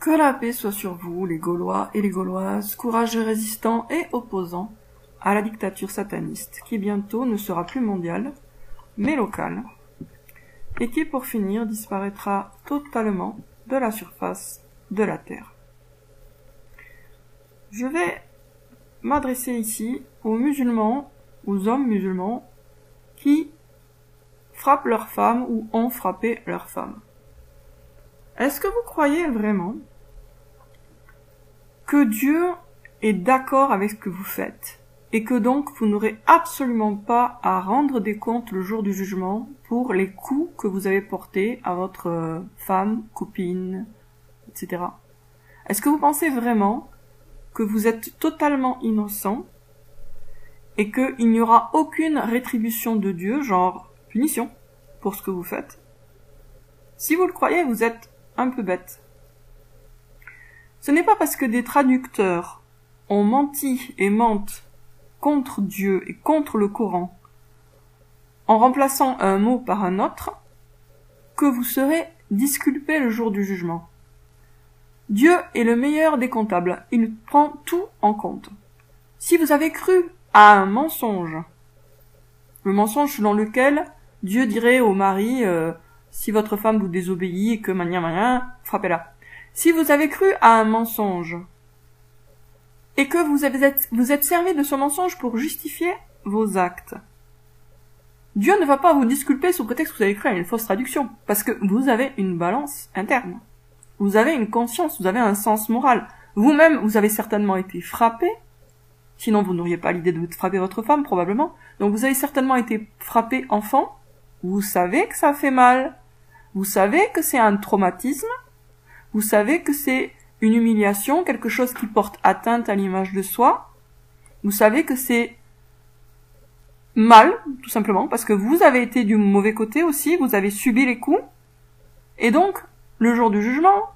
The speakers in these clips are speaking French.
Que la paix soit sur vous, les Gaulois et les Gauloises, courageux résistants et opposants à la dictature sataniste, qui bientôt ne sera plus mondiale, mais locale, et qui pour finir disparaîtra totalement de la surface de la Terre. Je vais m'adresser ici aux musulmans, aux hommes musulmans, qui frappent leurs femmes ou ont frappé leurs femmes. Est-ce que vous croyez vraiment que Dieu est d'accord avec ce que vous faites et que donc vous n'aurez absolument pas à rendre des comptes le jour du jugement pour les coups que vous avez portés à votre euh, femme, copine, etc. Est-ce que vous pensez vraiment que vous êtes totalement innocent et qu'il n'y aura aucune rétribution de Dieu, genre punition, pour ce que vous faites? Si vous le croyez, vous êtes un peu bête. Ce n'est pas parce que des traducteurs ont menti et mentent contre Dieu et contre le Coran en remplaçant un mot par un autre que vous serez disculpé le jour du jugement. Dieu est le meilleur des comptables, il prend tout en compte. Si vous avez cru à un mensonge, le mensonge dans lequel Dieu dirait au mari euh, si votre femme vous désobéit et que mania mania, frappez-la. Si vous avez cru à un mensonge, et que vous, avez, vous êtes servi de ce mensonge pour justifier vos actes, Dieu ne va pas vous disculper sous prétexte que vous avez cru à une fausse traduction, parce que vous avez une balance interne. Vous avez une conscience, vous avez un sens moral. Vous-même, vous avez certainement été frappé, sinon vous n'auriez pas l'idée de frapper votre femme, probablement. Donc vous avez certainement été frappé enfant, vous savez que ça fait mal, vous savez que c'est un traumatisme, vous savez que c'est une humiliation, quelque chose qui porte atteinte à l'image de soi, vous savez que c'est mal, tout simplement, parce que vous avez été du mauvais côté aussi, vous avez subi les coups, et donc, le jour du jugement,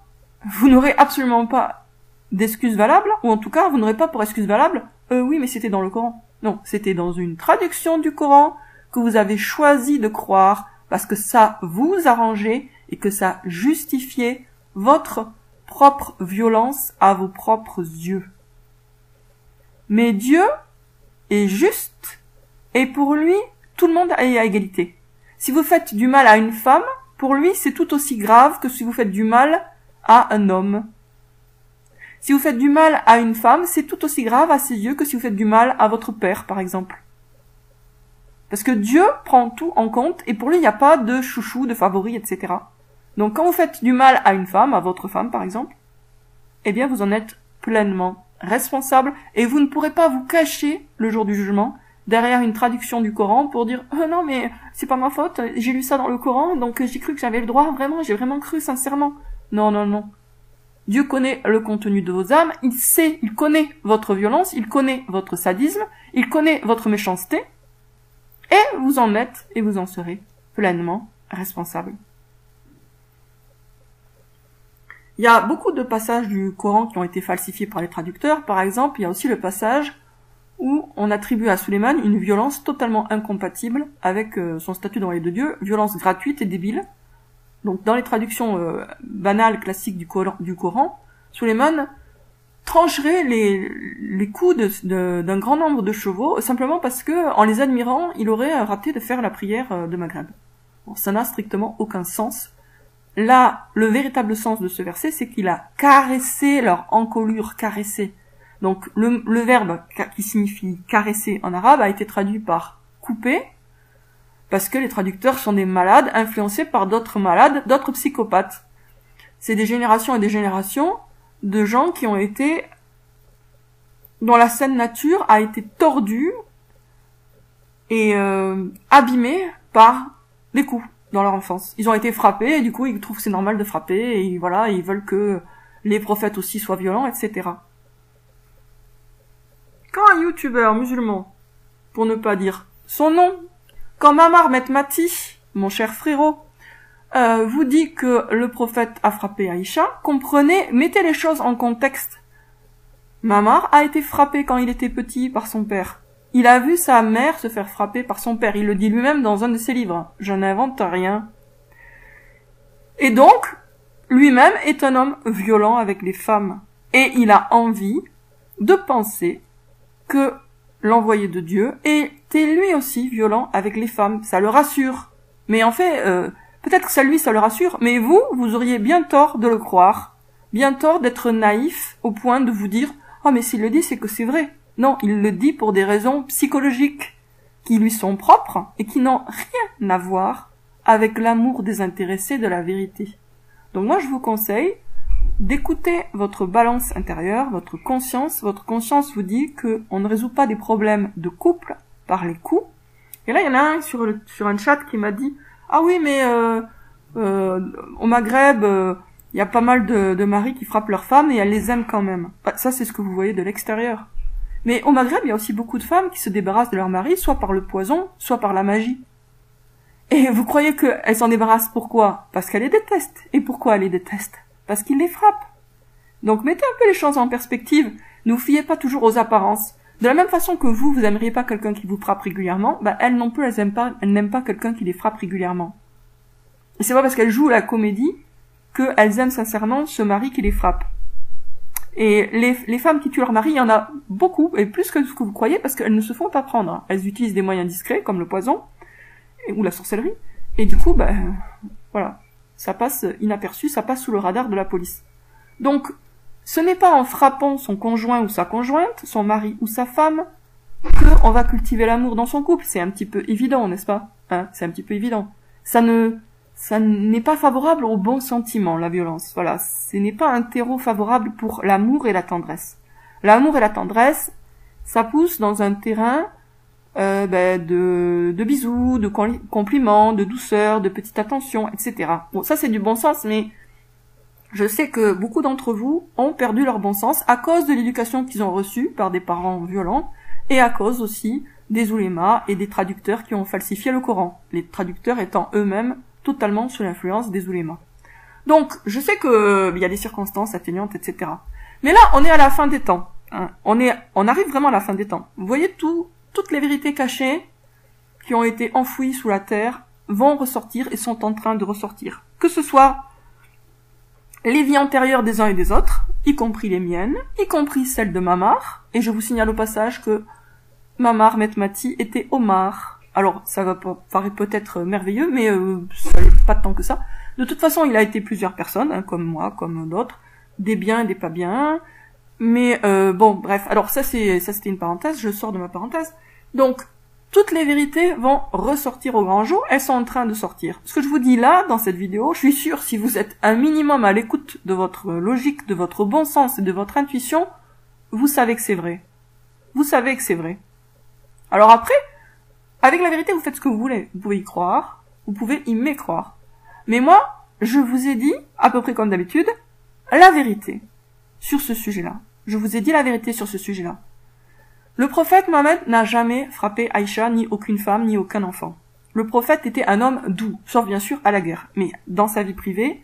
vous n'aurez absolument pas d'excuses valables, ou en tout cas, vous n'aurez pas pour excuse valable, euh, oui, mais c'était dans le Coran. Non, c'était dans une traduction du Coran que vous avez choisi de croire parce que ça vous arrangeait et que ça justifiait votre propre violence à vos propres yeux. Mais Dieu est juste et pour lui, tout le monde est à égalité. Si vous faites du mal à une femme, pour lui, c'est tout aussi grave que si vous faites du mal à un homme. Si vous faites du mal à une femme, c'est tout aussi grave à ses yeux que si vous faites du mal à votre père, par exemple. Parce que Dieu prend tout en compte et pour lui, il n'y a pas de chouchou, de favori, etc. Donc quand vous faites du mal à une femme, à votre femme par exemple, eh bien vous en êtes pleinement responsable et vous ne pourrez pas vous cacher le jour du jugement derrière une traduction du Coran pour dire oh non mais c'est pas ma faute, j'ai lu ça dans le Coran donc j'ai cru que j'avais le droit vraiment, j'ai vraiment cru sincèrement. Non non non. Dieu connaît le contenu de vos âmes, il sait, il connaît votre violence, il connaît votre sadisme, il connaît votre méchanceté et vous en êtes et vous en serez pleinement responsable. Il y a beaucoup de passages du Coran qui ont été falsifiés par les traducteurs. Par exemple, il y a aussi le passage où on attribue à Suleiman une violence totalement incompatible avec euh, son statut d'envoyé de Dieu, violence gratuite et débile. Donc dans les traductions euh, banales classiques du Coran, du Coran Suleiman trancherait les, les coups d'un grand nombre de chevaux simplement parce que, en les admirant, il aurait raté de faire la prière euh, de Maghreb. Bon, ça n'a strictement aucun sens. Là, le véritable sens de ce verset, c'est qu'il a caressé leur encolure, caressé. Donc le, le verbe qui signifie caresser en arabe a été traduit par couper, parce que les traducteurs sont des malades influencés par d'autres malades, d'autres psychopathes. C'est des générations et des générations de gens qui ont été dont la scène nature a été tordue et euh, abîmée par des coups dans leur enfance. Ils ont été frappés et du coup ils trouvent c'est normal de frapper et voilà ils veulent que les prophètes aussi soient violents, etc. Quand un youtubeur musulman, pour ne pas dire son nom, quand Mamar Mati, mon cher frérot, euh, vous dit que le prophète a frappé Aïcha, comprenez, mettez les choses en contexte. Mamar a été frappé quand il était petit par son père. Il a vu sa mère se faire frapper par son père. Il le dit lui-même dans un de ses livres. Je n'invente rien. Et donc, lui-même est un homme violent avec les femmes. Et il a envie de penser que l'envoyé de Dieu était lui aussi violent avec les femmes. Ça le rassure. Mais en fait, euh, peut-être que ça lui, ça le rassure, mais vous, vous auriez bien tort de le croire. Bien tort d'être naïf au point de vous dire, oh mais s'il le dit, c'est que c'est vrai. Non, il le dit pour des raisons psychologiques qui lui sont propres et qui n'ont rien à voir avec l'amour désintéressé de la vérité. Donc moi je vous conseille d'écouter votre balance intérieure, votre conscience. Votre conscience vous dit que on ne résout pas des problèmes de couple par les coups. Et là il y en a un sur un chat qui m'a dit ah oui mais euh, euh, au Maghreb euh, il y a pas mal de, maris qui frappent leurs femmes et elles les aiment quand même. Bah, ça c'est ce que vous voyez de l'extérieur. Mais au Maghreb, il y a aussi beaucoup de femmes qui se débarrassent de leur mari, soit par le poison, soit par la magie. Et vous croyez qu'elles s'en débarrassent pourquoi? Parce qu'elles les détestent. Et pourquoi elles les détestent? Parce qu'ils les frappent. Donc mettez un peu les choses en perspective. Ne vous fiez pas toujours aux apparences. De la même façon que vous, vous aimeriez pas quelqu'un qui vous frappe régulièrement, bah elles non plus, elles aiment pas, elles n'aiment pas quelqu'un qui les frappe régulièrement. Et c'est pas parce qu'elles jouent la comédie qu'elles aiment sincèrement ce mari qui les frappe. Et les, les, femmes qui tuent leur mari, il y en a beaucoup, et plus que ce que vous croyez, parce qu'elles ne se font pas prendre. Elles utilisent des moyens discrets, comme le poison, ou la sorcellerie, et du coup, ben, voilà, ça passe inaperçu, ça passe sous le radar de la police. Donc, ce n'est pas en frappant son conjoint ou sa conjointe, son mari ou sa femme, qu'on va cultiver l'amour dans son couple. C'est un petit peu évident, n'est-ce pas? Hein C'est un petit peu évident. Ça ne ça n'est pas favorable au bon sentiment, la violence. Voilà, ce n'est pas un terreau favorable pour l'amour et la tendresse. L'amour et la tendresse, ça pousse dans un terrain euh, ben, de, de bisous, de compliments, de douceur, de petites attentions, etc. Bon, ça c'est du bon sens, mais je sais que beaucoup d'entre vous ont perdu leur bon sens à cause de l'éducation qu'ils ont reçue par des parents violents et à cause aussi des oulémas et des traducteurs qui ont falsifié le Coran, les traducteurs étant eux-mêmes totalement sous l'influence des oulémas. Donc, je sais que euh, il y a des circonstances atténuantes, etc. Mais là, on est à la fin des temps. Hein. On on arrive vraiment à la fin des temps. Vous voyez tout, toutes les vérités cachées qui ont été enfouies sous la terre vont ressortir et sont en train de ressortir. Que ce soit les vies antérieures des uns et des autres, y compris les miennes, y compris celles de Mamar, et je vous signale au passage que Mamar Metmati était Omar, alors, ça va paraître peut-être merveilleux, mais euh, ça n'est pas tant que ça. De toute façon, il a été plusieurs personnes, hein, comme moi, comme d'autres, des biens et des pas biens. Mais euh, bon, bref. Alors ça, c'est ça, c'était une parenthèse. Je sors de ma parenthèse. Donc, toutes les vérités vont ressortir au grand jour. Elles sont en train de sortir. Ce que je vous dis là, dans cette vidéo, je suis sûr, si vous êtes un minimum à l'écoute de votre logique, de votre bon sens et de votre intuition, vous savez que c'est vrai. Vous savez que c'est vrai. Alors après, avec la vérité, vous faites ce que vous voulez. Vous pouvez y croire, vous pouvez y mécroire. Mais moi, je vous ai dit, à peu près comme d'habitude, la vérité sur ce sujet-là. Je vous ai dit la vérité sur ce sujet-là. Le prophète Mohammed n'a jamais frappé Aïcha, ni aucune femme, ni aucun enfant. Le prophète était un homme doux, sauf bien sûr à la guerre. Mais dans sa vie privée,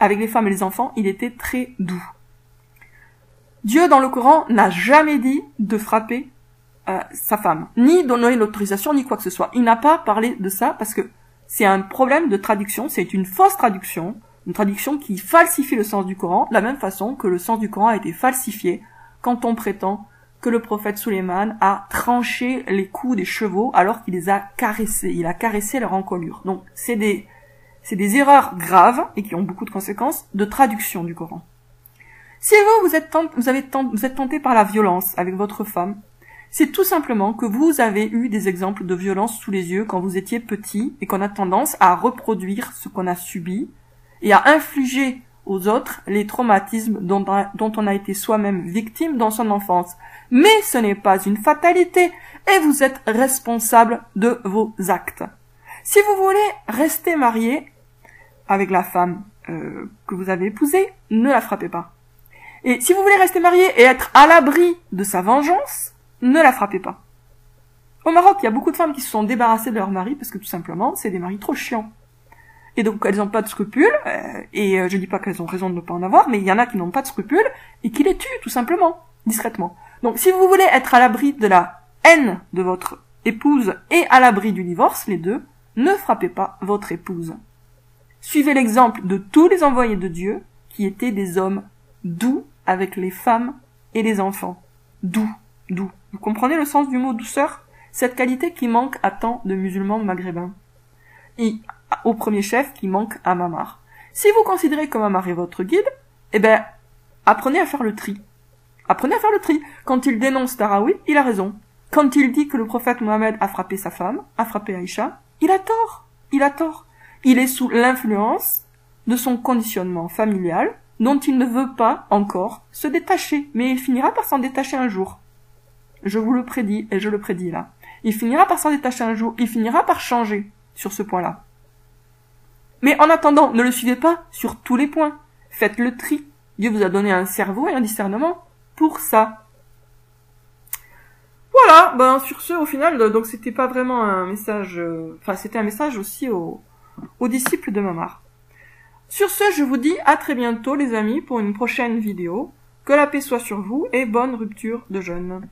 avec les femmes et les enfants, il était très doux. Dieu dans le Coran n'a jamais dit de frapper sa femme, ni donner l'autorisation, ni quoi que ce soit. Il n'a pas parlé de ça parce que c'est un problème de traduction, c'est une fausse traduction, une traduction qui falsifie le sens du Coran, de la même façon que le sens du Coran a été falsifié quand on prétend que le prophète Suleiman a tranché les coups des chevaux alors qu'il les a caressés, il a caressé leur encolure. Donc c'est des c'est des erreurs graves et qui ont beaucoup de conséquences de traduction du Coran. Si vous vous êtes vous avez vous êtes tenté par la violence avec votre femme, c'est tout simplement que vous avez eu des exemples de violence sous les yeux quand vous étiez petit et qu'on a tendance à reproduire ce qu'on a subi et à infliger aux autres les traumatismes dont, on a été soi-même victime dans son enfance. Mais ce n'est pas une fatalité et vous êtes responsable de vos actes. Si vous voulez rester marié avec la femme euh, que vous avez épousée, ne la frappez pas. Et si vous voulez rester marié et être à l'abri de sa vengeance, ne la frappez pas. Au Maroc, il y a beaucoup de femmes qui se sont débarrassées de leur mari parce que tout simplement, c'est des maris trop chiants. Et donc elles n'ont pas de scrupules, euh, et euh, je dis pas qu'elles ont raison de ne pas en avoir, mais il y en a qui n'ont pas de scrupules, et qui les tuent tout simplement, discrètement. Donc si vous voulez être à l'abri de la haine de votre épouse et à l'abri du divorce, les deux, ne frappez pas votre épouse. Suivez l'exemple de tous les envoyés de Dieu qui étaient des hommes doux avec les femmes et les enfants. Doux, doux. Vous comprenez le sens du mot douceur? Cette qualité qui manque à tant de musulmans maghrébins. Au premier chef qui manque à Mamar. Si vous considérez que Mamar est votre guide, eh ben, apprenez à faire le tri. Apprenez à faire le tri. Quand il dénonce Tarawi, il a raison. Quand il dit que le prophète Mohammed a frappé sa femme, a frappé Aïcha, il a tort. Il a tort. Il est sous l'influence de son conditionnement familial, dont il ne veut pas encore se détacher, mais il finira par s'en détacher un jour. Je vous le prédis, et je le prédis là. Il finira par s'en détacher un jour, il finira par changer sur ce point-là. Mais en attendant, ne le suivez pas sur tous les points. Faites le tri. Dieu vous a donné un cerveau et un discernement pour ça. Voilà, ben sur ce, au final, donc c'était pas vraiment un message, euh, enfin c'était un message aussi aux, aux disciples de Mamar. Sur ce, je vous dis à très bientôt les amis pour une prochaine vidéo. Que la paix soit sur vous et bonne rupture de jeûne.